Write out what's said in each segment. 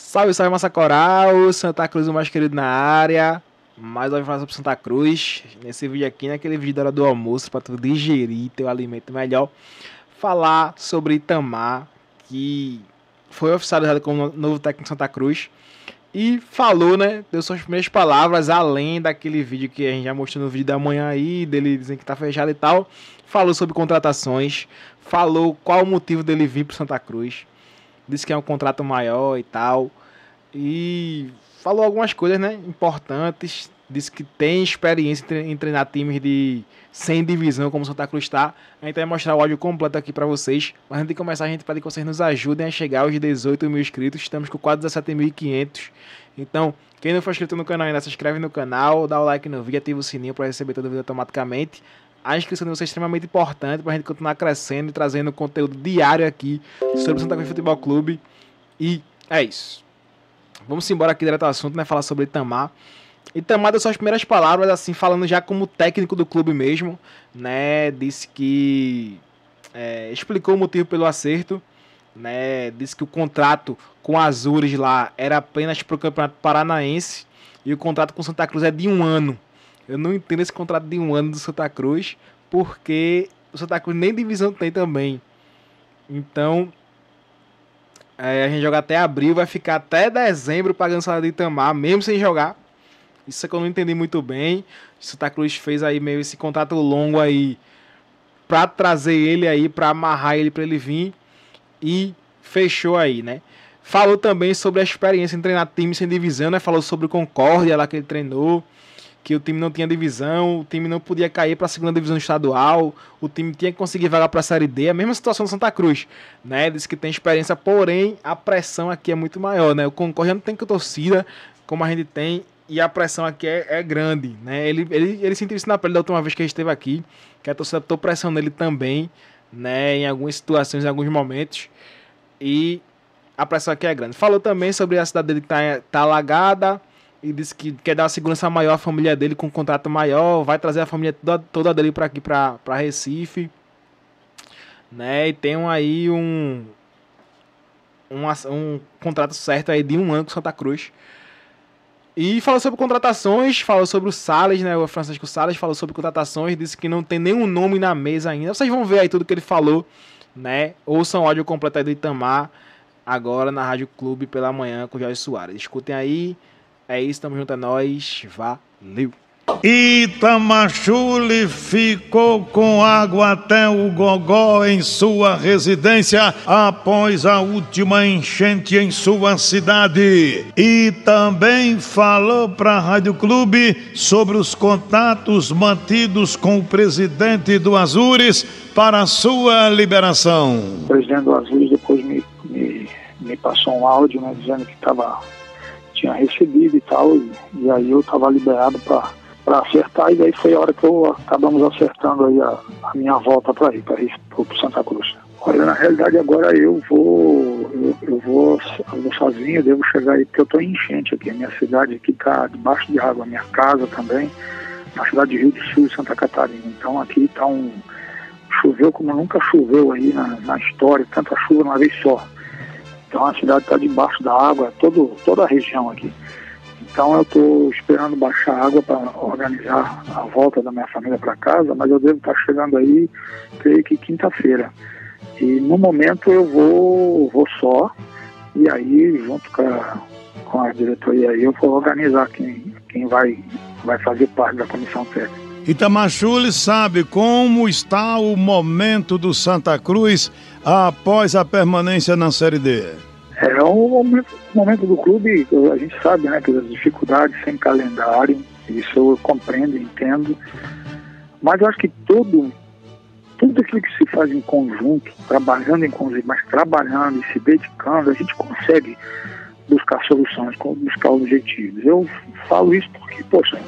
Salve, salve, massa coral, Santa Cruz, o mais querido na área. Mais uma falar sobre Santa Cruz. Nesse vídeo aqui, naquele vídeo da hora do almoço, para tu digerir teu alimento melhor. Falar sobre Itamar, que foi oficializado como novo técnico de Santa Cruz. E falou, né? Deu suas primeiras palavras, além daquele vídeo que a gente já mostrou no vídeo da manhã aí, dele dizendo que tá fechado e tal. Falou sobre contratações, falou qual o motivo dele vir pro Santa Cruz disse que é um contrato maior e tal. E falou algumas coisas, né, importantes. Disse que tem experiência em treinar times de sem divisão, como Santa Cruz está. A gente vai mostrar o áudio completo aqui para vocês. Mas antes de começar, a gente pede que vocês nos ajudem a chegar aos 18 mil inscritos. Estamos com quase 17.500. Então, quem não for inscrito no canal ainda, se inscreve no canal, dá o like no vídeo, ativa o sininho para receber todo o vídeo automaticamente. A inscrição de vocês é extremamente importante para a gente continuar crescendo e trazendo conteúdo diário aqui sobre o Santa Cruz Futebol Clube. E é isso. Vamos embora aqui direto ao assunto, né? Falar sobre Itamar. Itamar deu suas primeiras palavras, assim, falando já como técnico do clube mesmo, né? Disse que. É, explicou o motivo pelo acerto, né? Disse que o contrato com Azures lá era apenas para o Campeonato Paranaense e o contrato com Santa Cruz é de um ano. Eu não entendo esse contrato de um ano do Santa Cruz, porque o Santa Cruz nem divisão tem também. Então, é, a gente joga até abril, vai ficar até dezembro pagando salário de Itamar, mesmo sem jogar. Isso é que eu não entendi muito bem. O Santa Cruz fez aí meio esse contrato longo aí para trazer ele aí, para amarrar ele para ele vir e fechou aí, né? Falou também sobre a experiência em treinar time sem divisão, né? Falou sobre o Concórdia lá que ele treinou que o time não tinha divisão, o time não podia cair para a segunda divisão estadual, o time tinha que conseguir vagar para a Série D, a mesma situação do Santa Cruz, né? Diz que tem experiência, porém a pressão aqui é muito maior, né? O Concórdia não tem que torcida como a gente tem e a pressão aqui é, é, grande, né? Ele, ele, ele sentiu isso na pele da última vez que esteve aqui, que a torcida botou pressão nele também, né? Em algumas situações, em alguns momentos. E a pressão aqui é grande. Falou também sobre a cidade dele que tá, tá alagada, e disse que quer dar uma segurança maior à família dele com um contrato maior, vai trazer a família toda, toda dele para aqui para Recife, né? E tem aí um, um um contrato certo aí de um ano com Santa Cruz. E falou sobre contratações, falou sobre o Salles, né? O Francisco Salles falou sobre contratações, disse que não tem nenhum nome na mesa ainda. Vocês vão ver aí tudo que ele falou, né? Ouçam o áudio completo aí do Itamar, agora na Rádio Clube pela manhã com o Jorge Soares. Escutem aí. É isso, tamo junto a nós. Valeu! Itamachule ficou com água até o gogó em sua residência após a última enchente em sua cidade. E também falou para a Rádio Clube sobre os contatos mantidos com o presidente do Azures para a sua liberação. O presidente do Azures depois me, me, me passou um áudio né, dizendo que estava tinha recebido e tal, e, e aí eu estava liberado para acertar, e daí foi a hora que eu acabamos acertando aí a, a minha volta para ir, para ir para Santa Cruz. Olha, na realidade agora eu vou, eu, eu, vou, eu vou sozinho, devo chegar aí, porque eu estou em enchente aqui, a minha cidade aqui está debaixo de água, a minha casa também, na cidade de Rio do Sul, Santa Catarina. Então aqui está um. choveu como nunca choveu aí na, na história, tanta chuva uma vez só. Então a cidade está debaixo da água, todo, toda a região aqui. Então eu estou esperando baixar água para organizar a volta da minha família para casa, mas eu devo estar tá chegando aí, creio que quinta-feira. E no momento eu vou, vou só, e aí junto com a, com a diretoria aí eu vou organizar quem, quem vai, vai fazer parte da comissão técnica. Itamachule sabe como está o momento do Santa Cruz após a permanência na Série D? É um momento, momento do clube, a gente sabe, né, que as dificuldades sem calendário, isso eu compreendo, entendo, mas eu acho que todo, tudo aquilo que se faz em conjunto, trabalhando em conjunto, mas trabalhando e se dedicando, a gente consegue buscar soluções, buscar objetivos. Eu falo isso porque, poxa,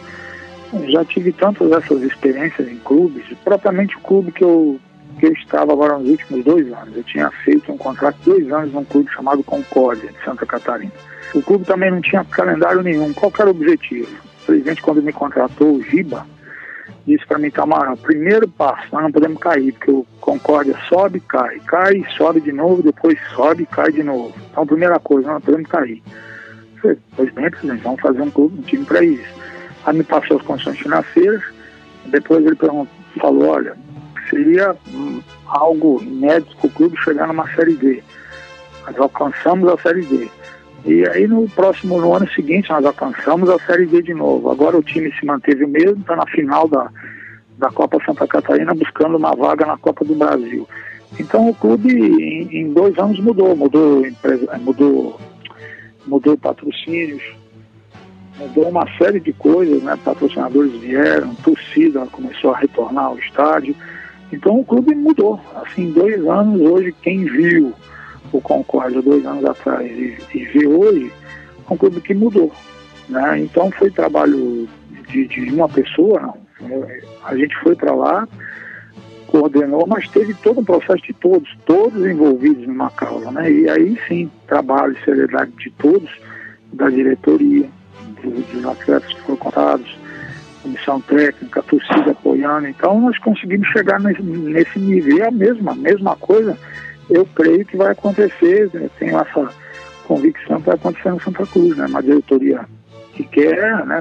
já tive tantas essas experiências em clubes, propriamente o clube que eu que eu estava agora nos últimos dois anos. Eu tinha feito um contrato dois anos num clube chamado Concórdia, de Santa Catarina. O clube também não tinha calendário nenhum. Qual era o objetivo? O presidente, quando me contratou, o Giba, disse para mim, Camarão, primeiro passo, nós não podemos cair, porque o Concórdia sobe cai, cai, sobe de novo, depois sobe cai de novo. Então, primeira coisa, nós não podemos cair. falei, pois bem, presidente, vamos fazer um clube, um time para isso. Aí me passou as condições financeiras, depois ele falou, olha, seria hum, algo inédito o clube chegar numa Série D. Nós alcançamos a Série D. E aí no próximo, no ano seguinte, nós alcançamos a Série D de novo. Agora o time se manteve o mesmo, está na final da, da Copa Santa Catarina buscando uma vaga na Copa do Brasil. Então o clube em, em dois anos mudou, mudou empresa, mudou, mudou patrocínios, mudou uma série de coisas, né? Patrocinadores vieram, torcida começou a retornar ao estádio. Então o clube mudou. Assim, dois anos, hoje, quem viu o Concórdia dois anos atrás e, e vê hoje, é um clube que mudou. Né? Então foi trabalho de, de uma pessoa, não. A gente foi para lá, coordenou, mas teve todo um processo de todos, todos envolvidos numa causa, né? E aí sim, trabalho e seriedade de todos, da diretoria, dos atletas que foram contados, comissão técnica, torcida apoiando. Então nós conseguimos chegar nesse, nesse nível. E a mesma, mesma coisa, eu creio que vai acontecer, né? tenho essa convicção que vai acontecer no Santa Cruz, né? Uma diretoria que quer né,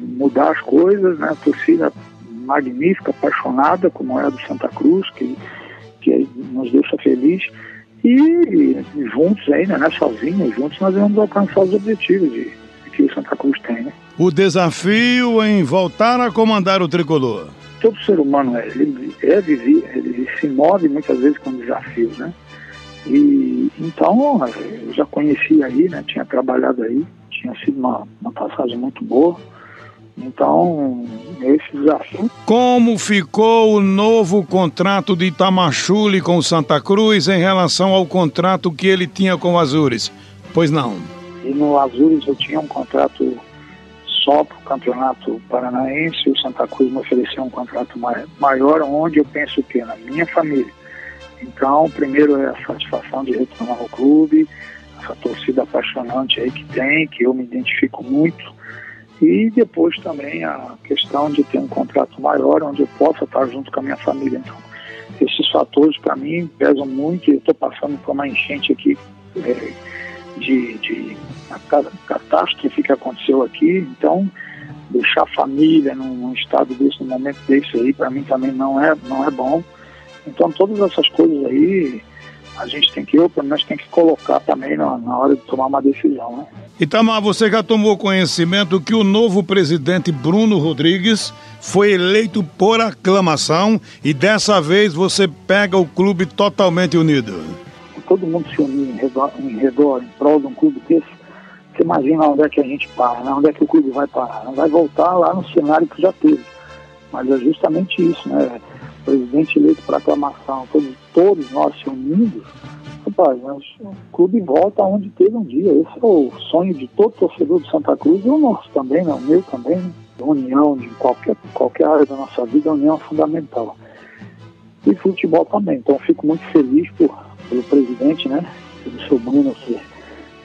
mudar as coisas, né? A torcida magnífica, apaixonada, como é a do Santa Cruz, que, que nos deixa feliz. E juntos aí, né, é sozinhos, juntos nós vamos alcançar os objetivos de, que o Santa Cruz tem, né? O desafio em voltar a comandar o tricolor. Todo ser humano é, ele, é, ele se move muitas vezes com desafios, né? E então eu já conhecia aí, né? Tinha trabalhado aí, tinha sido uma, uma passagem muito boa. Então, esse desafio. Como ficou o novo contrato de Itamachule com o Santa Cruz em relação ao contrato que ele tinha com o Azures? Pois não. E no Azures eu tinha um contrato só para o campeonato paranaense, o Santa Cruz me ofereceu um contrato maior, onde eu penso que na minha família. Então, primeiro é a satisfação de retornar ao clube, essa torcida apaixonante aí que tem, que eu me identifico muito, e depois também a questão de ter um contrato maior, onde eu possa estar junto com a minha família. Então, esses fatores para mim pesam muito e eu estou passando por uma enchente aqui. É, de, de catástrofe que aconteceu aqui. Então, deixar a família num, estado desse, num momento desse aí, para mim também não é, não é bom. Então, todas essas coisas aí, a gente tem que, eu pelo menos, tem que colocar também na, na hora de tomar uma decisão, né? Itamar, você já tomou conhecimento que o novo presidente Bruno Rodrigues foi eleito por aclamação e dessa vez você pega o clube totalmente unido todo mundo se unir em redor, em, redor, em prol de um clube desse, você imagina onde é que a gente para, né? onde é que o clube vai parar. Não vai voltar lá no cenário que já teve. Mas é justamente isso, né? Presidente eleito para aclamação, todos, todos nós se unindo, rapaz, o clube volta onde teve um dia. Esse é o sonho de todo torcedor de Santa Cruz e o nosso também, né? o meu também. Né? União de qualquer, qualquer área da nossa vida, a união é fundamental. E futebol também. Então fico muito feliz por pelo presidente, né? Pelo seu Bruno que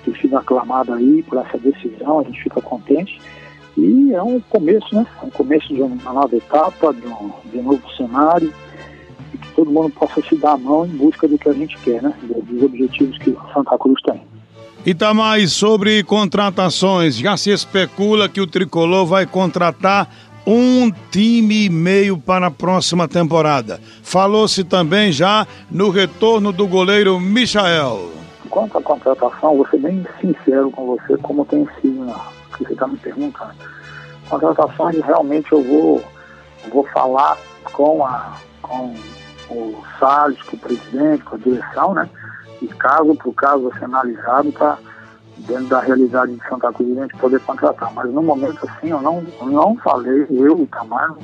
ter sido aclamado aí por essa decisão, a gente fica contente. E é um começo, né? É um começo de uma nova etapa, de um, de um novo cenário, e que todo mundo possa se dar a mão em busca do que a gente quer, né? Dos objetivos que Santa Cruz tem. E sobre contratações, já se especula que o Tricolor vai contratar um time e meio para a próxima temporada. Falou-se também já no retorno do goleiro Michael. Quanto à contratação, vou ser bem sincero com você, como tem sido que você está me perguntando. Contratações, realmente eu vou, vou falar com, a, com o Salles, com o presidente, com a direção, né? E caso por caso ser analisado para dentro da realidade de Santa Cruz a gente poder contratar. Mas no momento assim eu não, não falei, eu e o Tamar, não,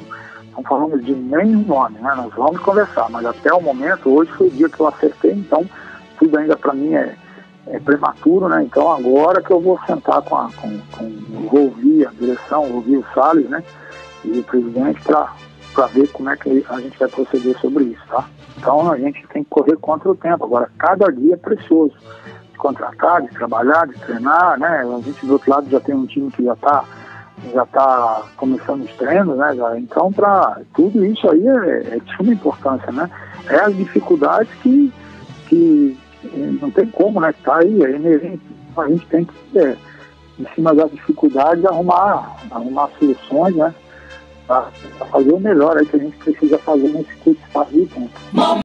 não falamos de nenhum nome, né? Nós vamos conversar, mas até o momento, hoje foi o dia que eu acertei, então tudo ainda para mim é, é, prematuro, né? Então agora que eu vou sentar com a, com, com vou ouvir a direção, vou ouvir o Salles, né? E o presidente para ver como é que a gente vai proceder sobre isso, tá? Então a gente tem que correr contra o tempo. Agora, cada dia é precioso contratar, de trabalhar, de treinar, né? A gente do outro lado já tem um time que já está já está começando os treinos, né? Então, para tudo isso aí é, é, de suma importância, né? É as dificuldades que, que não tem como, né? Tá aí, é inerente. A gente tem que, é, em cima das dificuldades, arrumar, arrumar soluções, né? Para fazer o melhor aí que a gente precisa fazer nesse curto de tempo.